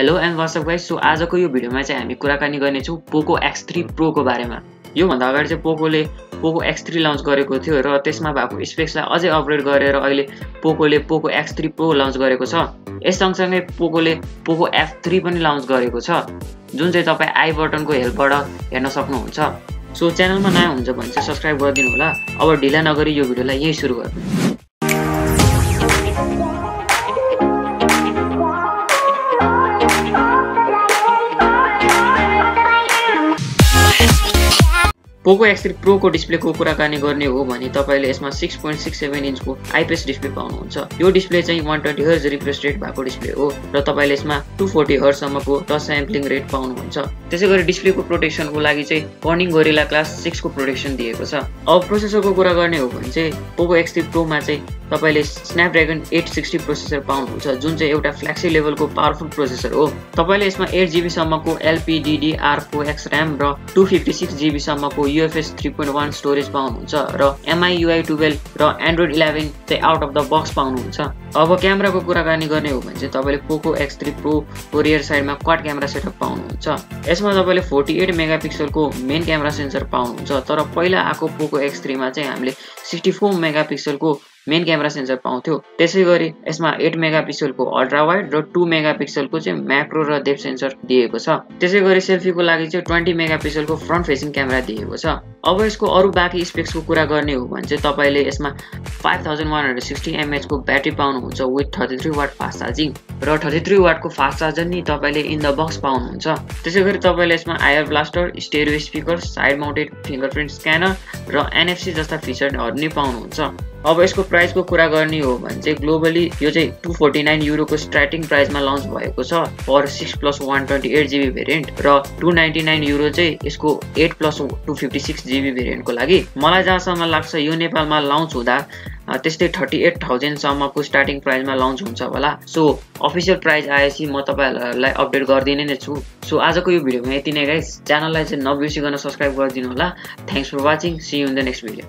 Hello and what's up guys so आजको यो भिडियोमा चाहिँ हामी कुराकानी गर्नेछौँ पोको एक्स थ्री प्रोको बारेमा। योभन्दा अगाडि चाहिँ पोकोले पोको एक्स थ्री लन्च गरेको थियो र त्यसमा भएको स्पेक्सलाई अझै अपग्रेड गरेर अहिले पोकोले पोको एक्स थ्री प्रो लन्च गरेको छ। यस सँगसँगै पोकोले पोको एफ थ्री पनि लन्च गरेको छ। जुन चाहिँ तपाईँ आई बटनको हेल्पबाट हेर्न सक्नुहुन्छ। सो च्यानलमा नयाँ हुन्छ भने चाहिँ सब्सक्राइब गरिदिनु होला। अब ढिला नगरी यो भिडियोलाई यहीँ सुरु गर्नु। पोको एक्स थ्री प्रोको डिस्प्लेको कुराकानी गर्ने हो भने तपाईँले यसमा सिक्स पोइन्ट सिक्स सेभेन इन्चको आइपिएस डिस्प्ले पाउनुहुन्छ। यो डिस्प्ले चाहिँ one twenty hertz refresh rate भएको डिस्प्ले हो र तपाईँले यसमा टू फोर्टी हर्ससम्मको टच स्याम्पलिङ रेट पाउनुहुन्छ। त्यसै गरी डिस्प्लेको प्रोटेक्सनको लागि चाहिँ कर्निङ गोरिला क्लास सिक्सको प्रोटेक्सन दिएको छ। अब प्रोसेसरको कुरा गर्ने हो भने चाहिँ पोको एक्स थ्री प्रोमा चाहिँ तपाईँले स्न्यापड्रागन एट सिक्सटी प्रोसेसर पाउनुहुन्छ जुन चाहिँ एउटा फ्ल्याक्सी लेभलको पावरफुल प्रोसेसर हो। तपाईँले यसमा एट जिबीसम्मको एलपिडिडिआर फोर एक्स ऱ्याम र two fifty six जिबीसम्मको UFS three point one storage पाउनुहुन्छ र एमआई युआई टुवेल्भ र एन्ड्रोइड इलेभेन चाहिँ आउट अफ द बक्स पाउनुहुन्छ। अब क्यामेराको कुराकानी गर्ने हो भने चाहिँ तपाईँले पोको एक्स थ्री प्रोको रियर साइडमा क्वाड क्यामेरा सेटअप पाउनुहुन्छ। यसमा तपाईँले फोर्टी एट मेगा पिक्सलको मेन क्यामेरा सेन्सर पाउनुहुन्छ तर पहिला आएको पोको एक्स थ्रीमा चाहिँ हामीले सिक्सटी फोर मेगा पिक्सलको मेन क्यामेरा सेन्सर पाउँथ्यो। त्यसै गरी यसमा एट मेगा पिक्सलको अल्ट्रा वाइड र टू मेगा पिक्सलको चाहिँ म्याक्रो र डेप सेन्सर दिएको छ। त्यसै गरी सेल्फीको लागि चाहिँ ट्वेन्टी मेगा पिक्सलको फ्रन्ट फेसिङ क्यामेरा दिएको छ। अब यसको अरू बाँकी स्पेक्सको कुरा गर्ने हो भने चाहिँ तपाईँले यसमा five thousand one hundred sixty एमएचको battery पाउनुहुन्छ with thirty three watt fast charging र थर्टी थ्री वाटको फास्ट चार्जर नि तपाईँले इन द बक्स पाउनुहुन्छ। त्यसै गरी तपाईँले यसमा IR blaster stereo speaker side mounted fingerprint scanner र एनएफसी जस्ता फिचरहरू नि पाउनुहुन्छ। अब यसको प्राइसको कुरा गर्ने हो भने चाहिँ ग्लोबली यो चाहिँ टू फोर्टी नाइन युरोको स्टार्टिङ प्राइसमा लन्च भएको छ for six plus one twenty eight GB variant र टू नाइन्टी नाइन युरो चाहिँ यसको eight plus two fifty six GB भेरिएन्टको लागि। मलाई जहाँसम्म लाग्छ यो नेपालमा लन्च हुँदा त्यस्तै थर्टी एट थाउजन्डसम्मको स्टार्टिङ प्राइसमा लन्च हुन्छ होला। सो अफिसियल प्राइस आएपछि म तपाईँहरूलाई अपडेट गरिदिने नै छु। सो आजको यो भिडियोमा यति नै गाइस च्यानललाई चाहिँ नबिर्सिकन सब्सक्राइब गरिदिनु होला। Thanks for watching see you in the next video